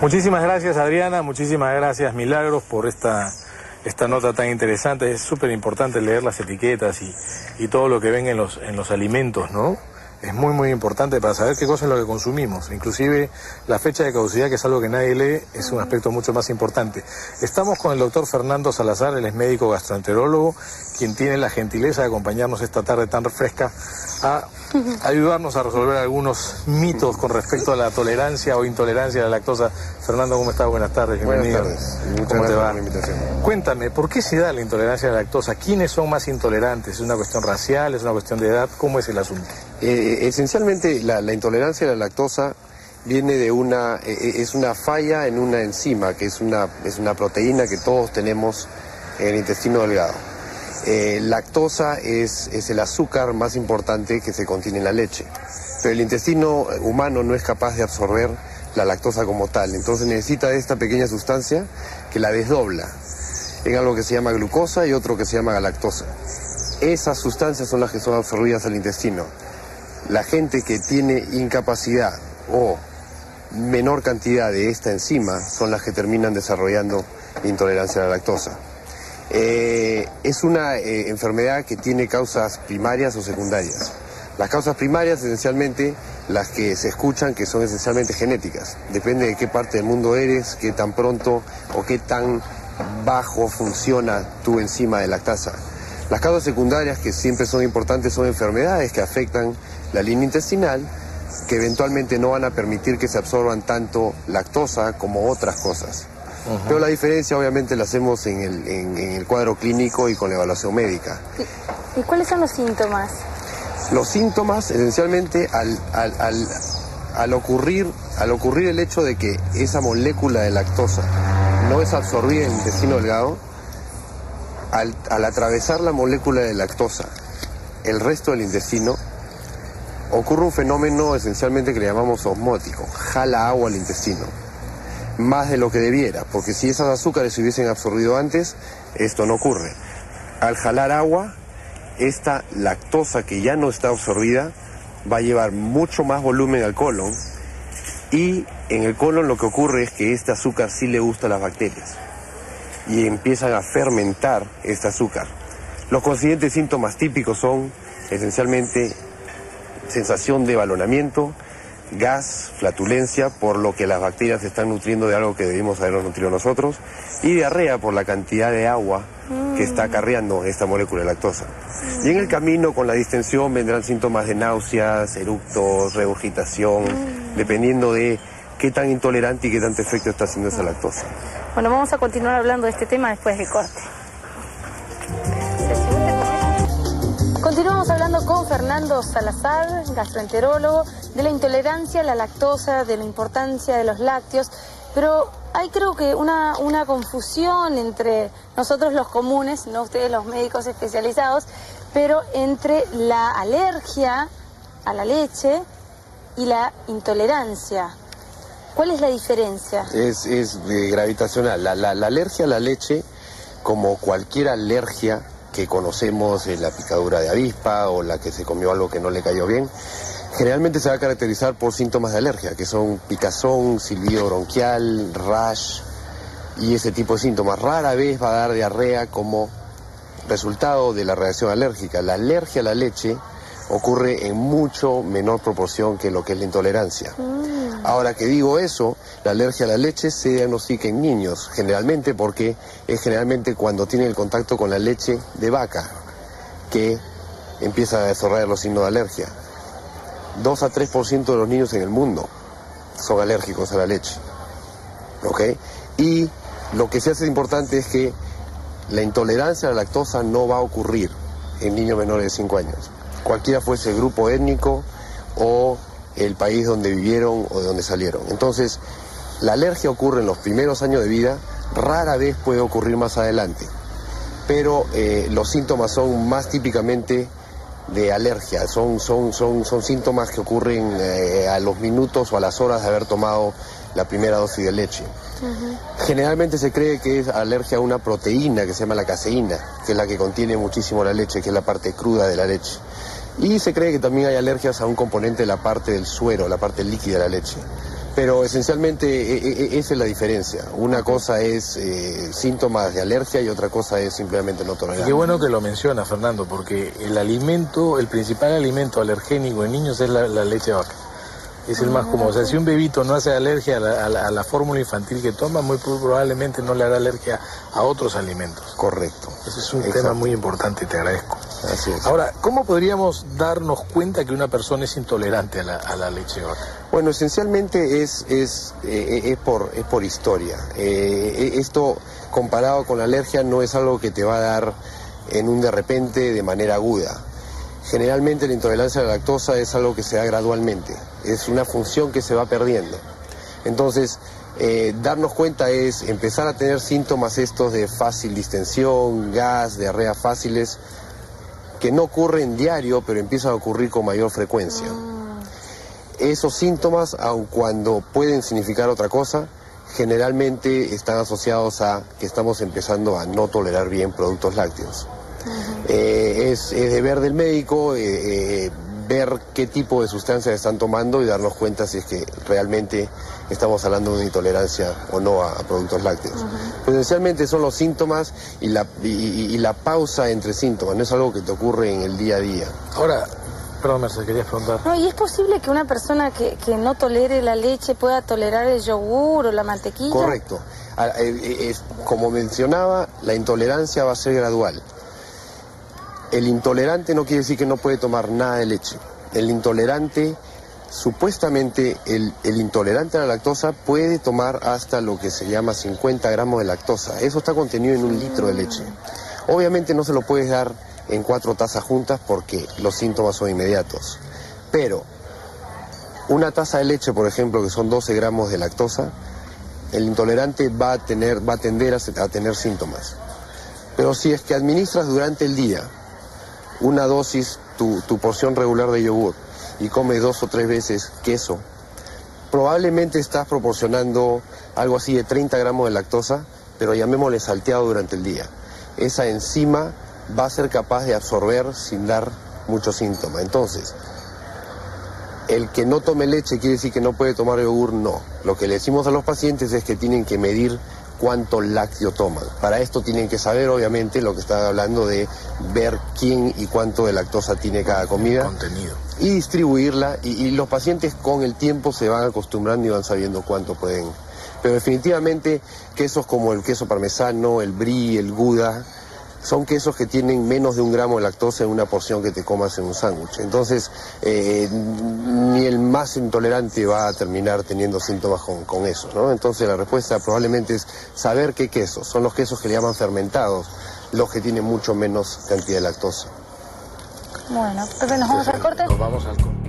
Muchísimas gracias Adriana, muchísimas gracias Milagros por esta, esta nota tan interesante. Es súper importante leer las etiquetas y, y, todo lo que ven en los, en los alimentos, ¿no? Es muy muy importante para saber qué cosa es lo que consumimos. Inclusive la fecha de caducidad, que es algo que nadie lee, es un aspecto mucho más importante. Estamos con el doctor Fernando Salazar, él es médico gastroenterólogo, quien tiene la gentileza de acompañarnos esta tarde tan fresca a ayudarnos a resolver algunos mitos con respecto a la tolerancia o intolerancia a la lactosa. Fernando, ¿cómo estás? Buenas tardes, bienvenido. Buenas tardes. Muchas ¿Cómo te va? Por la invitación. Cuéntame, ¿por qué se da la intolerancia a la lactosa? ¿Quiénes son más intolerantes? ¿Es una cuestión racial? ¿Es una cuestión de edad? ¿Cómo es el asunto? Eh, esencialmente, la, intolerancia a la lactosa viene de una, eh, es una falla en una enzima, que es una, es una proteína que todos tenemos en el intestino delgado. Eh, lactosa es, es, el azúcar más importante que se contiene en la leche, pero el intestino humano no es capaz de absorber la lactosa como tal, entonces necesita esta pequeña sustancia que la desdobla en algo que se llama glucosa y otro que se llama galactosa. Esas sustancias son las que son absorbidas al intestino. La gente que tiene incapacidad o menor cantidad de esta enzima son las que terminan desarrollando intolerancia a la lactosa. Eh, es una eh, enfermedad que tiene causas primarias o secundarias. Las causas primarias, esencialmente, las que se escuchan, que son esencialmente genéticas. Depende de qué parte del mundo eres, qué tan pronto o qué tan bajo funciona tu enzima de lactasa. Las causas secundarias, que siempre son importantes, son enfermedades que afectan la línea intestinal, que eventualmente no van a permitir que se absorban tanto lactosa como otras cosas. Pero la diferencia obviamente la hacemos en el, en, el, cuadro clínico y con la evaluación médica. ¿Y, cuáles son los síntomas? Los síntomas esencialmente al, al, al, al, ocurrir, al ocurrir el hecho de que esa molécula de lactosa no es absorbida en el intestino delgado, al, al atravesar la molécula de lactosa el resto del intestino, ocurre un fenómeno esencialmente que le llamamos osmótico, jala agua al intestino más de lo que debiera, porque si esos azúcares se hubiesen absorbido antes, esto no ocurre. Al jalar agua, esta lactosa que ya no está absorbida va a llevar mucho más volumen al colon y en el colon lo que ocurre es que este azúcar sí le gusta a las bacterias y empiezan a fermentar este azúcar. Los consiguientes síntomas típicos son esencialmente sensación de balonamiento, gas, flatulencia, por lo que las bacterias se están nutriendo de algo que debimos habernos nutrido nosotros, y diarrea por la cantidad de agua que está acarreando esta molécula de lactosa. Y en el camino, con la distensión, vendrán síntomas de náuseas, eructos, regurgitación, dependiendo de qué tan intolerante y qué tanto efecto está haciendo esa lactosa. Bueno, vamos a continuar hablando de este tema después del corte. Continuamos hablando con Fernando Salazar, gastroenterólogo, de la intolerancia a la lactosa, de la importancia de los lácteos, pero hay creo que una, una confusión entre nosotros los comunes, no ustedes los médicos especializados, pero entre la alergia a la leche y la intolerancia. ¿Cuál es la diferencia? Es, es gravitacional. La, la, la alergia a la leche, como cualquier alergia, que conocemos, la picadura de avispa o la que se comió algo que no le cayó bien, generalmente se va a caracterizar por síntomas de alergia, que son picazón, silbido bronquial, rash y ese tipo de síntomas. Rara vez va a dar diarrea como resultado de la reacción alérgica. La alergia a la leche ocurre en mucho menor proporción que lo que es la intolerancia. Mm. Ahora que digo eso, la alergia a la leche se diagnostica en niños, generalmente porque es generalmente cuando tienen el contacto con la leche de vaca que empieza a desarrollar los signos de alergia. 2 a 3% de los niños en el mundo son alérgicos a la leche. ¿Ok? Y lo que se hace importante es que la intolerancia a la lactosa no va a ocurrir en niños menores de 5 años cualquiera fuese el grupo étnico o el país donde vivieron o de donde salieron. Entonces, la alergia ocurre en los primeros años de vida, rara vez puede ocurrir más adelante, pero eh, los síntomas son más típicamente de alergia, son, son, son, son síntomas que ocurren eh, a los minutos o a las horas de haber tomado la primera dosis de leche. Generalmente se cree que es alergia a una proteína que se llama la caseína, que es la que contiene muchísimo la leche, que es la parte cruda de la leche. Y se cree que también hay alergias a un componente de la parte del suero, la parte líquida de la leche. Pero esencialmente e, e, e, esa es la diferencia. Una cosa es eh, síntomas de alergia y otra cosa es simplemente no tolerar. Qué bueno que lo menciona, Fernando, porque el alimento, el principal alimento alergénico en niños es la, leche de vaca. Es el más común. O sea, si un bebito no hace alergia a la, fórmula infantil que toma, muy probablemente no le hará alergia a otros alimentos. Correcto. Ese es un tema muy importante y te agradezco. Ahora, ¿cómo podríamos darnos cuenta que una persona es intolerante a la, leche de vaca? Bueno, esencialmente es, es, eh, es, por, es por historia. Eh, esto, comparado con la alergia, no es algo que te va a dar en un de repente de manera aguda. Generalmente la intolerancia a la lactosa es algo que se da gradualmente, es una función que se va perdiendo. Entonces, eh, darnos cuenta es empezar a tener síntomas estos de fácil distensión, gas, diarrea fáciles, que no ocurren diario, pero empiezan a ocurrir con mayor frecuencia. Ah. Esos síntomas, aun cuando pueden significar otra cosa, generalmente están asociados a que estamos empezando a no tolerar bien productos lácteos. Eh, es, deber del médico eh, eh, ver qué tipo de sustancias están tomando y darnos cuenta si es que realmente estamos hablando de una intolerancia o no a, productos lácteos. Potencialmente son los síntomas y la, y, la pausa entre síntomas, no es algo que te ocurre en el día a día. Ahora, Perdón, Mercedes, querías preguntar. No, ¿y es posible que una persona que, que, no tolere la leche pueda tolerar el yogur o la mantequilla? Correcto. Eh, como mencionaba, la intolerancia va a ser gradual. El intolerante no quiere decir que no puede tomar nada de leche. El intolerante, supuestamente, el, intolerante a la lactosa puede tomar hasta lo que se llama 50 gramos de lactosa. Eso está contenido en un litro de leche. Obviamente no se lo puedes dar en cuatro tazas juntas porque los síntomas son inmediatos. Pero una taza de leche, por ejemplo, que son 12 gramos de lactosa, el intolerante va a, tener, va a tender a tener síntomas. Pero si es que administras durante el día una dosis, tu, porción regular de yogur, y comes dos o tres veces queso, probablemente estás proporcionando algo así de 30 gramos de lactosa, pero llamémosle salteado durante el día. Esa enzima va a ser capaz de absorber sin dar mucho síntoma. Entonces, el que no tome leche quiere decir que no puede tomar yogur, no. Lo que le decimos a los pacientes es que tienen que medir cuánto lácteo toman. Para esto tienen que saber, obviamente, lo que estaba hablando de ver quién y cuánto de lactosa tiene cada comida. Contenido. Y distribuirla. Y, los pacientes con el tiempo se van acostumbrando y van sabiendo cuánto pueden. Pero definitivamente quesos como el queso parmesano, el brie, el gouda, son quesos que tienen menos de un gramo de lactosa en una porción que te comas en un sándwich. Entonces, eh, ni el más intolerante va a terminar teniendo síntomas con, eso, ¿no? Entonces, la respuesta probablemente es saber qué quesos. Son los quesos que le llaman fermentados, los que tienen mucho menos cantidad de lactosa. Bueno, Pepe, ¿nos vamos al corte? Nos vamos al corte.